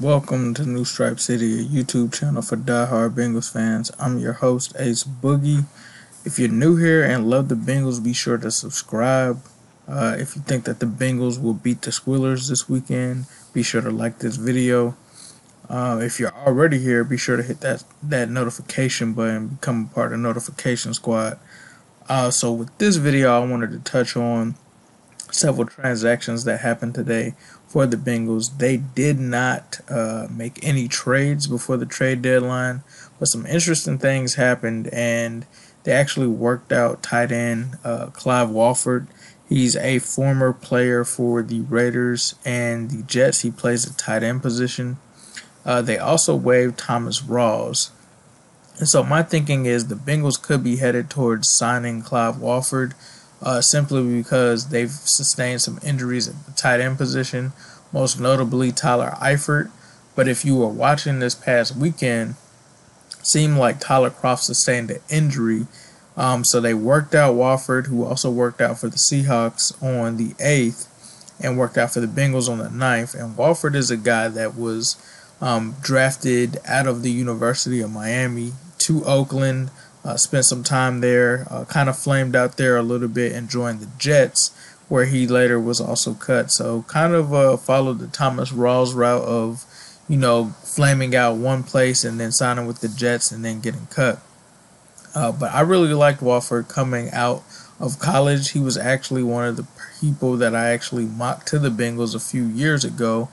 welcome to New Stripe City, a YouTube channel for die-hard Bengals fans. I'm your host, Ace Boogie. If you're new here and love the Bengals, be sure to subscribe. Uh, if you think that the Bengals will beat the Squealers this weekend, be sure to like this video. Uh, if you're already here, be sure to hit that, that notification button, become a part of the notification squad. Uh, so with this video, I wanted to touch on several transactions that happened today for the Bengals. They did not uh, make any trades before the trade deadline, but some interesting things happened, and they actually worked out tight end uh, Clive Walford. He's a former player for the Raiders and the Jets. He plays the tight end position. Uh, they also waived Thomas Rawls. And so my thinking is the Bengals could be headed towards signing Clive Walford uh, simply because they've sustained some injuries at the tight end position, most notably Tyler Eifert. But if you were watching this past weekend, seemed like Tyler Kroft sustained an injury. Um, so they worked out Walford, who also worked out for the Seahawks on the 8th and worked out for the Bengals on the 9th. And Walford is a guy that was um, drafted out of the University of Miami to Oakland uh, spent some time there, uh, kind of flamed out there a little bit and joined the Jets, where he later was also cut. So kind of uh, followed the Thomas Rawls route of, you know, flaming out one place and then signing with the Jets and then getting cut. Uh, but I really liked Walford coming out of college. He was actually one of the people that I actually mocked to the Bengals a few years ago.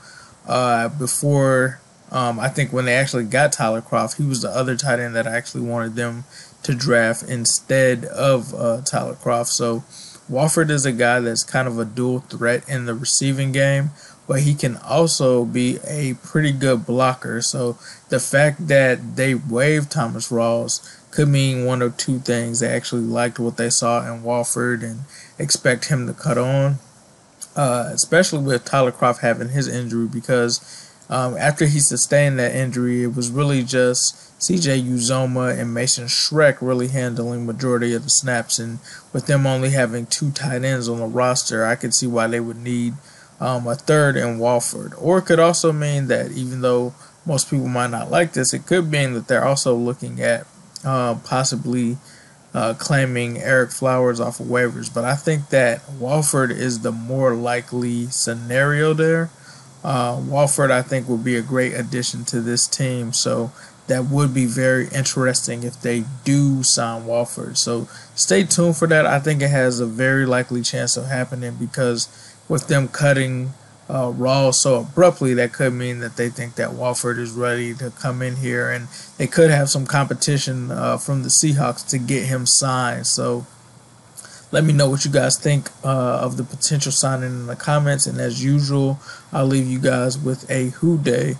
Uh, before um, I think when they actually got Tyler Kroft, he was the other tight end that I actually wanted them to draft instead of uh, Tyler Kroft. So Walford is a guy that's kind of a dual threat in the receiving game, but he can also be a pretty good blocker. So the fact that they waived Thomas Rawls could mean one or two things. They actually liked what they saw in Walford and expect him to cut on, uh, especially with Tyler Kroft having his injury because um, after he sustained that injury, it was really just CJ Uzomah and Mason Schreck really handling majority of the snaps, and with them only having two tight ends on the roster, I could see why they would need um, a third in Walford. Or it could also mean that even though most people might not like this, it could mean that they're also looking at uh, possibly uh, claiming Ereck Flowers off of waivers. But I think that Walford is the more likely scenario there. Uh, Walford, I think, would be a great addition to this team. So that would be very interesting if they do sign Walford. So stay tuned for that. I think it has a very likely chance of happening because with them cutting uh, Rawls so abruptly, that could mean that they think that Walford is ready to come in here and they could have some competition uh, from the Seahawks to get him signed. So let me know what you guys think uh, of the potential signing in the comments. And as usual, I'll leave you guys with a Who Dey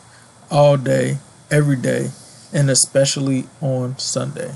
all day, every day and especially on Sunday.